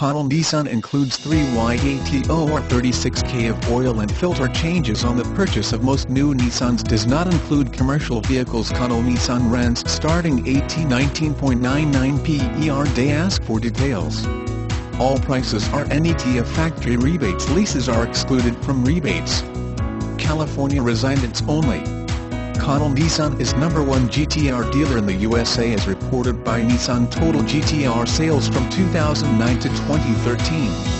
Connell Nissan includes 3 YATO or 36K of oil and filter changes on the purchase of most new Nissans does not include commercial vehicles Connell Nissan rents starting AT 19.99 per day ask for details. All prices are NET of factory rebates leases are excluded from rebates. California residents only. Connell Nissan is number one GTR dealer in the USA as reported by Nissan Total GTR sales from 2009 to 2013.